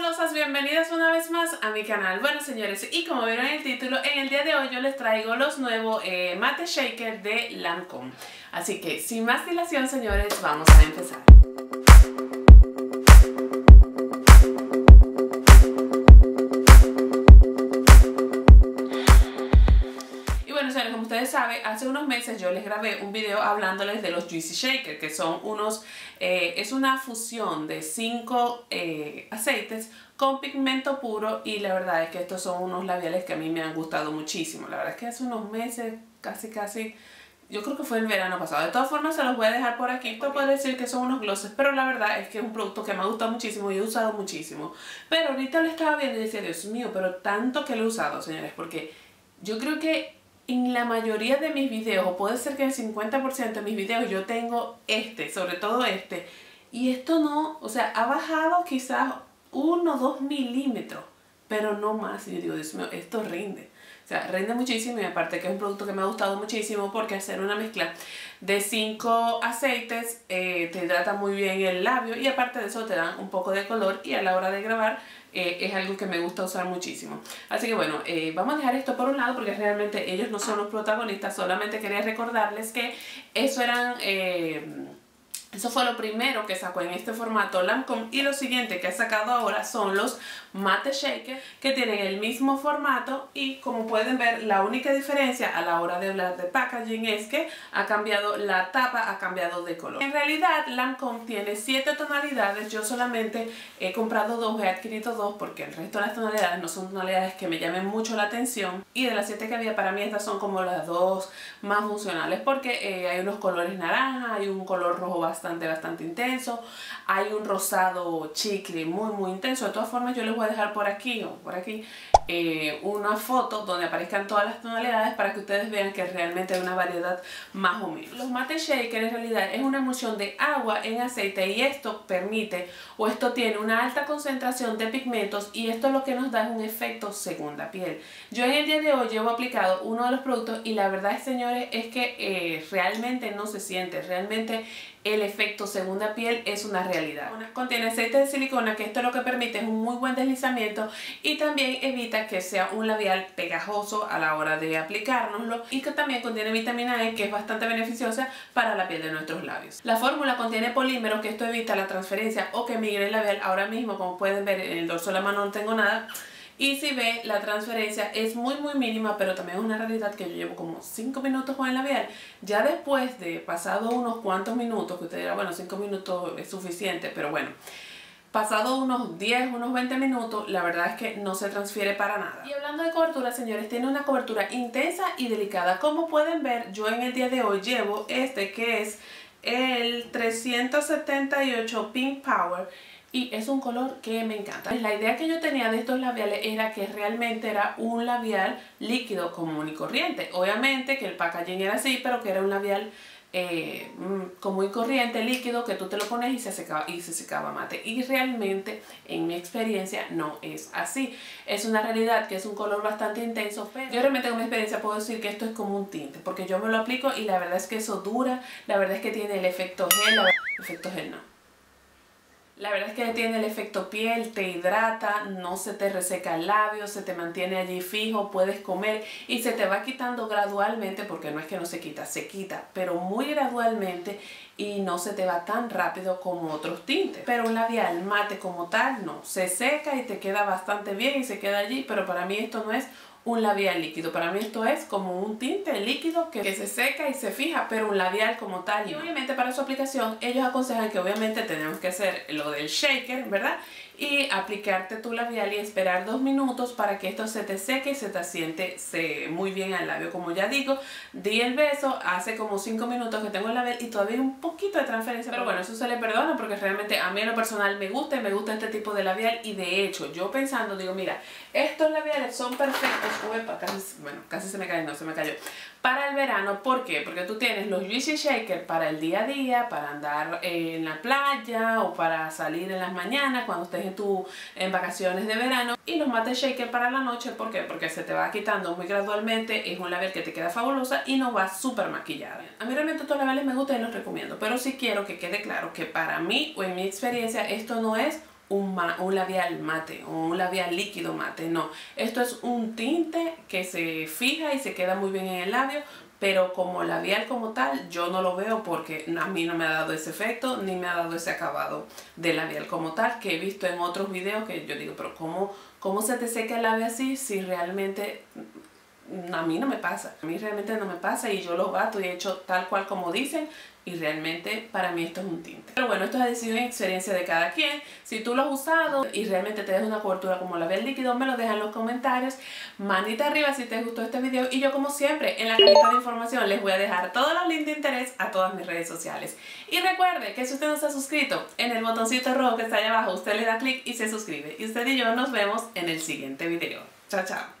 fabulosas, bienvenidas una vez más a mi canal. Bueno señores, y como vieron en el título, en el día de hoy yo les traigo los nuevos eh, mate shaker de Lancome. Así que sin más dilación señores, vamos a empezar. Ustedes saben, hace unos meses yo les grabé un video hablándoles de los Juicy Shaker, que son unos, eh, es una fusión de cinco eh, aceites con pigmento puro y la verdad es que estos son unos labiales que a mí me han gustado muchísimo. La verdad es que hace unos meses, casi casi, yo creo que fue el verano pasado. De todas formas se los voy a dejar por aquí. Esto puede decir que son unos glosses, pero la verdad es que es un producto que me ha gustado muchísimo y he usado muchísimo. Pero ahorita lo estaba viendo y decía, Dios mío, pero tanto que lo he usado, señores, porque yo creo que en la mayoría de mis videos, o puede ser que el 50% de mis videos yo tengo este, sobre todo este, y esto no, o sea, ha bajado quizás 1 o 2 milímetros, pero no más, y yo digo, Dios mío, esto rinde. O sea, rinde muchísimo y aparte que es un producto que me ha gustado muchísimo porque hacer una mezcla de 5 aceites eh, te hidrata muy bien el labio y aparte de eso te dan un poco de color y a la hora de grabar eh, es algo que me gusta usar muchísimo. Así que bueno, eh, vamos a dejar esto por un lado porque realmente ellos no son los protagonistas, solamente quería recordarles que eso eran... Eso fue lo primero que sacó en este formato Lancome. Y lo siguiente que ha sacado ahora son los Mate Shaker que tienen el mismo formato. Y como pueden ver la única diferencia a la hora de hablar de packaging es que ha cambiado la tapa, ha cambiado de color. En realidad Lancome tiene 7 tonalidades, yo solamente he comprado dos, he adquirido dos porque el resto de las tonalidades no son tonalidades que me llamen mucho la atención. Y de las 7 que había para mí estas son como las dos más funcionales porque eh, hay unos colores naranja, hay un color rojo bastante bastante, bastante intenso. Hay un rosado chicle muy, muy intenso. De todas formas, yo les voy a dejar por aquí o por aquí eh, una foto donde aparezcan todas las tonalidades para que ustedes vean que realmente hay una variedad más o menos. Los mate shaker en realidad es una emulsión de agua en aceite y esto permite o esto tiene una alta concentración de pigmentos y esto lo que nos da es un efecto segunda piel. Yo en el día de hoy llevo aplicado uno de los productos y la verdad señores es que eh, realmente no se siente, realmente el efecto segunda piel es una realidad. Contiene aceite de silicona que esto lo que permite es un muy buen deslizamiento y también evita que sea un labial pegajoso a la hora de aplicárnoslo y que también contiene vitamina E que es bastante beneficiosa para la piel de nuestros labios. La fórmula contiene polímeros que esto evita la transferencia o que migre el labial. Ahora mismo como pueden ver en el dorso de la mano no tengo nada y si ve, la transferencia es muy muy mínima, pero también es una realidad que yo llevo como 5 minutos con el labial. Ya después de pasado unos cuantos minutos, que usted dirá, bueno, 5 minutos es suficiente, pero bueno, pasado unos 10, unos 20 minutos, la verdad es que no se transfiere para nada. Y hablando de cobertura, señores, tiene una cobertura intensa y delicada. Como pueden ver, yo en el día de hoy llevo este que es el 378 Pink Power y es un color que me encanta. La idea que yo tenía de estos labiales era que realmente era un labial líquido común y corriente. Obviamente que el packaging era así, pero que era un labial eh, mm, común y corriente, líquido, que tú te lo pones y se, secaba, y se secaba mate. Y realmente, en mi experiencia, no es así. Es una realidad que es un color bastante intenso, pero yo realmente con mi experiencia puedo decir que esto es como un tinte, porque yo me lo aplico y la verdad es que eso dura, la verdad es que tiene el efecto gel, el efecto gel no la verdad es que tiene el efecto piel, te hidrata, no se te reseca el labio, se te mantiene allí fijo, puedes comer y se te va quitando gradualmente, porque no es que no se quita, se quita, pero muy gradualmente y no se te va tan rápido como otros tintes. Pero un labial mate como tal, no, se seca y te queda bastante bien y se queda allí, pero para mí esto no es un labial líquido. Para mí esto es como un tinte líquido que, se seca y se fija, pero un labial como tal. Y obviamente para su aplicación ellos aconsejan que obviamente tenemos que hacer lo del shaker, ¿verdad? y aplicarte tu labial y esperar dos minutos para que esto se te seque y se te asiente muy bien al labio. Como ya digo, di el beso, hace como cinco minutos que tengo el labial y todavía hay un poquito de transferencia, pero bueno, eso se le perdona porque realmente a mí en lo personal me gusta y me gusta este tipo de labial y de hecho, yo pensando, digo, mira, estos labiales son perfectos, Uepa, casi, bueno, casi se me cae, no se me cayó, para el verano, ¿por qué? Porque tú tienes los Juicy Shaker para el día a día, para andar en la playa o para salir en las mañanas cuando estés tú en vacaciones de verano y los mate shaker para la noche, ¿por qué? Porque se te va quitando muy gradualmente, es un labial que te queda fabulosa y no va súper maquillada. A mí realmente estos labiales me gustan y los recomiendo, pero sí quiero que quede claro que para mí o en mi experiencia esto no es un, un, labial mate o un labial líquido mate, no. Esto es un tinte que se fija y se queda muy bien en el labio, pero como labial como tal yo no lo veo porque a mí no me ha dado ese efecto ni me ha dado ese acabado de labial como tal que he visto en otros videos que yo digo, pero ¿cómo, cómo se te seca el labio así si realmente a mí no me pasa, a mí realmente no me pasa y yo lo gato y he hecho tal cual como dicen y realmente para mí esto es un tinte. Pero bueno, esto es decisión y experiencia de cada quien. Si tú lo has usado y realmente te deja una cobertura como la labial líquido, me lo deja en los comentarios. Manita arriba si te gustó este video y yo como siempre en la cajita de información les voy a dejar todos los links de interés a todas mis redes sociales. Y recuerde que si usted no está suscrito, en el botoncito rojo que está ahí abajo usted le da clic y se suscribe. Y usted y yo nos vemos en el siguiente video. Chao, chao.